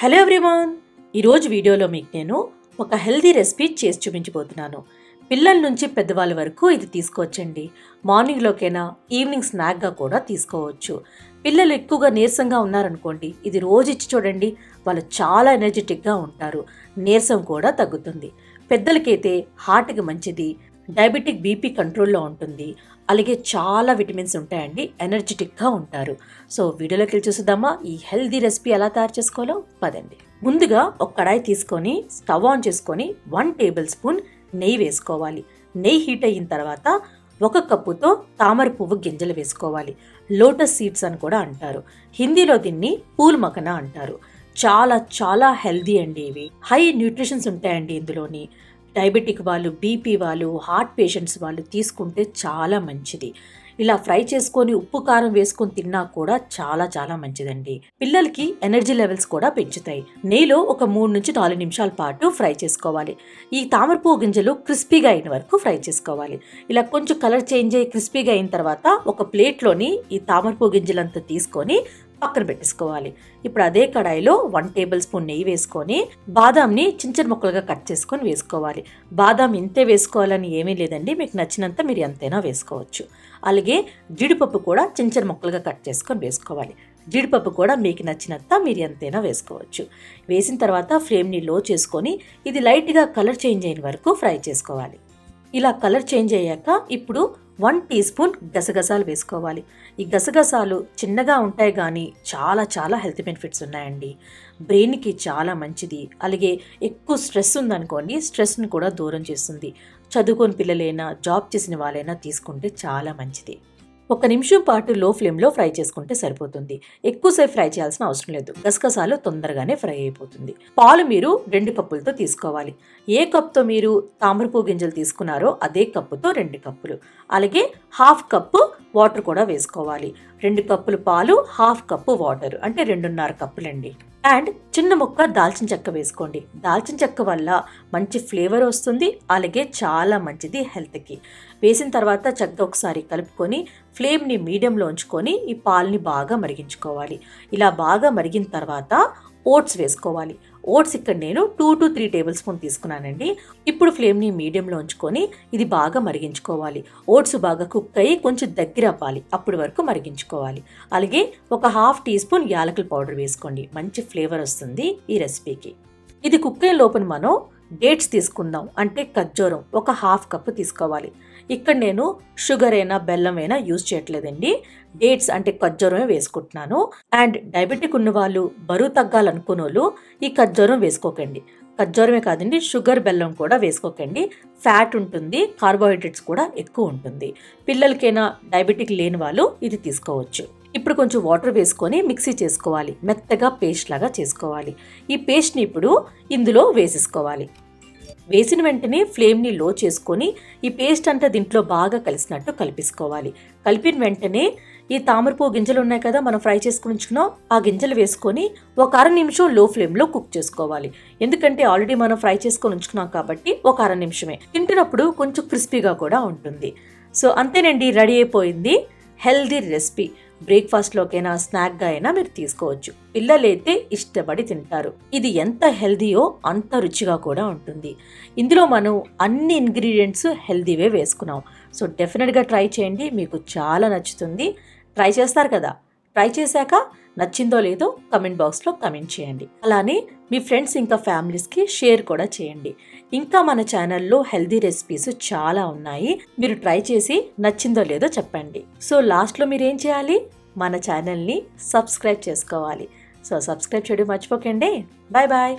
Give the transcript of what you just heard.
Hello everyone. ఈరోజు వీడియోలో మీకు నేను ఒక హెల్దీ రెసిపీ చేసి చూపించబోతున్నాను. పిల్లల నుంచి పెద్దవాళ్ళ వరకు ఇది తీసుకోవచ్చండి. మార్నింగ్లోకైనా ఈవినింగ్ స్నాక్గా కూడా తీసుకోవచ్చు. పిల్లలు ఎక్కువగా నీరసంగా ఉన్నారనుకోండి ఇది రోజు ఇచ్చి చూడండి వాళ్ళు చాలా ఎనర్జెటిక్గా ఉంటారు. నీరసం కూడా తగ్గుతుంది. పెద్దలకైతే హార్ట్కి మంచిది డయాబెటిక్ బీపీ కంట్రోల్లో ఉంటుంది. అలాగే చాలా విటమిన్స్ ఉంటాయండి. ఎనర్జెటిక్గా ఉంటారు. సో వీడియోలోకి వెళ్ళి చూసుదామా ఈ హెల్దీ రెసిపీ ఎలా తయారు చేసుకోవాలో? పదండి. ముందుగా ఒక కడాయి తీసుకొని స్టవ్ ఆన్ చేసుకొని వన్ టేబుల్ స్పూన్ నెయ్యి వేసుకోవాలి. నెయ్యి హీట్ అయిన తర్వాత ఒక కప్పుతో తామర పువ్వు గింజలు వేసుకోవాలి. లోటస్ సీడ్స్ అని కూడా అంటారు. హిందీలో దీన్ని పూల్ మకన అంటారు. చాలా చాలా హెల్దీ అండి ఇవి. హై న్యూట్రిషన్స్ ఉంటాయండి ఇందులోని. డయాబెటిక్ వాళ్ళు బీపీ వాళ్ళు హార్ట్ పేషెంట్స్ వాళ్ళు తీసుకుంటే చాలా మంచిది. ఇలా ఫ్రై చేసుకొని ఉప్పు కారం వేసుకొని తిన్నా కూడా చాలా చాలా మంచిదండి. పిల్లలకి ఎనర్జీ లెవెల్స్ కూడా పెంచుతాయి. నెయ్యిలో ఒక మూడు నుంచి నాలుగు నిమిషాల పాటు ఫ్రై చేసుకోవాలి. ఈ తామరపువ్వు గింజలు క్రిస్పీగా అయిన వరకు ఫ్రై చేసుకోవాలి. ఇలా కొంచెం కలర్ చేంజ్ అయ్యి క్రిస్పీగా అయిన తర్వాత ఒక ప్లేట్లోని ఈ తామరపువ్వు గింజలంతా తీసుకొని పక్కన పెట్టేసుకోవాలి. ఇప్పుడు అదే కడాయిలో వన్ టేబుల్ స్పూన్ నెయ్యి వేసుకొని బాదాంని చిన్న చిన్న ముక్కలుగా కట్ చేసుకొని వేసుకోవాలి. బాదాం ఇంతే వేసుకోవాలని ఏమీ లేదండి. మీకు నచ్చినంత మీరు ఎంతైనా వేసుకోవచ్చు. అలాగే జీడిపప్పు కూడా చిన్న చిన్న ముక్కలుగా కట్ చేసుకొని వేసుకోవాలి. జీడిపప్పు కూడా మీకు నచ్చినంత మీరు ఎంతైనా వేసుకోవచ్చు. వేసిన తర్వాత ఫ్లేమ్ని లో చేసుకొని ఇది లైట్గా కలర్ చేంజ్ అయిన వరకు ఫ్రై చేసుకోవాలి. ఇలా కలర్ చేంజ్ అయ్యాక ఇప్పుడు వన్ టీ స్పూన్ గసగసాలు వేసుకోవాలి. ఈ గసగసాలు చిన్నగా ఉంటాయి కానీ చాలా చాలా హెల్త్ బెనిఫిట్స్ ఉన్నాయండి. బ్రెయిన్కి చాలా మంచిది. అలాగే ఎక్కువ స్ట్రెస్ ఉందనుకోండి స్ట్రెస్ని కూడా దూరం చేస్తుంది. చదువుకొని పిల్లలైనా జాబ్ చేసిన వాళ్ళైనా తీసుకుంటే చాలా మంచిది. ఒక నిమిషం పాటు లో ఫ్లేమ్లో ఫ్రై చేసుకుంటే సరిపోతుంది. ఎక్కువసేపు ఫ్రై చేయాల్సిన అవసరం లేదు. గసగసాలు తొందరగానే ఫ్రై అయిపోతుంది. పాలు మీరు రెండు కప్పులతో తీసుకోవాలి. ఏ కప్తో మీరు తామరపు గింజలు తీసుకున్నారో అదే కప్పుతో రెండు కప్పులు. అలాగే హాఫ్ కప్పు వాటర్ కూడా వేసుకోవాలి. రెండు కప్పులు పాలు హాఫ్ కప్పు వాటర్ అంటే రెండున్నర కప్పులండి. అండ్ చిన్న ముక్క దాల్చిన చెక్క వేసుకోండి. దాల్చిన చెక్క వల్ల మంచి ఫ్లేవర్ వస్తుంది. అలాగే చాలా మంచిది హెల్త్కి. వేసిన తర్వాత చక్కగా ఒకసారి కలుపుకొని ఫ్లేమ్ని మీడియంలో ఉంచుకొని ఈ పాల్ని బాగా మరిగించుకోవాలి. ఇలా బాగా మరిగిన తర్వాత ఓట్స్ వేసుకోవాలి. ఓట్స్ ఇక్కడ నేను two to three table spoon తీసుకున్నానండి. ఇప్పుడు ఫ్లేమ్ని మీడియంలో ఉంచుకొని ఇది బాగా మరిగించుకోవాలి. ఓట్స్ బాగా కుక్ అయ్యి కొంచెం దగ్గర అవ్వాలి. అప్పటి వరకు మరిగించుకోవాలి. అలాగే ఒక హాఫ్ టీ స్పూన్ యాలకుల పౌడర్ వేసుకోండి. మంచి ఫ్లేవర్ వస్తుంది ఈ రెసిపీకి ఇది కుక్ అయిన లోపల మనం డేట్స్ తీసుకుందాం అంటే ఖర్జూరం ఒక హాఫ్ కప్ తీసుకోవాలి. ఇక్కడ నేను షుగర్ అయినా బెల్లం అయినా యూజ్ చేయట్లేదండి. డేట్స్ అంటే ఖర్జూరమే వేసుకుంటున్నాను. అండ్ డయాబెటిక్ ఉన్న వాళ్ళు బరువు తగ్గాలనుకున్న వాళ్ళు ఈ ఖర్జూరం వేసుకోకండి. ఖర్జూరమే కాదండి షుగర్ బెల్లం కూడా వేసుకోకండి. ఫ్యాట్ ఉంటుంది కార్బోహైడ్రేట్స్ కూడా ఎక్కువ ఉంటుంది. పిల్లలకైనా డయాబెటిక్ లేని వాళ్ళు ఇది తీసుకోవచ్చు. ఇప్పుడు కొంచెం వాటర్ వేసుకొని మిక్సీ చేసుకోవాలి. మెత్తగా పేస్ట్ లాగా చేసుకోవాలి. ఈ పేస్ట్ని ఇప్పుడు ఇందులో వేసేసుకోవాలి. వేసిన వెంటనే ఫ్లేమ్ని లో చేసుకొని ఈ పేస్ట్ అంతా దీంట్లో బాగా కలిసినట్టు కలిపేసుకోవాలి. కలిపిన వెంటనే ఈ తామరపు గింజలు ఉన్నాయి కదా మనం ఫ్రై చేసుకుని ఉంచుకున్నాం ఆ గింజలు వేసుకొని ఒక అర నిమిషం లో ఫ్లేమ్లో కుక్ చేసుకోవాలి. ఎందుకంటే ఆల్రెడీ మనం ఫ్రై చేసుకొని ఉంచుకున్నాం కాబట్టి ఒక అర నిమిషమే. తింటున్నప్పుడు కొంచెం క్రిస్పీగా కూడా ఉంటుంది. సో అంతేనండి రెడీ అయిపోయింది హెల్దీ రెసిపీ. బ్రేక్ఫాస్ట్లోకైనా స్నాక్గా అయినా మీరు తీసుకోవచ్చు. పిల్లలైతే ఇష్టపడి తింటారు. ఇది ఎంత హెల్దీయో అంత రుచిగా కూడా ఉంటుంది. ఇందులో మనం అన్ని ఇంగ్రీడియంట్స్ హెల్దీవే వేసుకున్నాం. సో డెఫినెట్గా ట్రై చేయండి. మీకు చాలా నచ్చుతుంది. ట్రై చేస్తారు కదా? ట్రై చేశాక నచ్చిందో లేదో కమెంట్ బాక్స్లో కమెంట్ చేయండి. అలానే మీ ఫ్రెండ్స్ ఇంకా ఫ్యామిలీస్కి షేర్ కూడా చేయండి. ఇంకా మన ఛానల్లో హెల్దీ రెసిపీస్ చాలా ఉన్నాయి. మీరు ట్రై చేసి నచ్చిందో లేదో చెప్పండి. సో లాస్ట్లో మీరు ఏం చేయాలి? మన ఛానల్ని సబ్స్క్రైబ్ చేసుకోవాలి. సో సబ్స్క్రైబ్ చేయడం మర్చిపోకండి. Bye bye.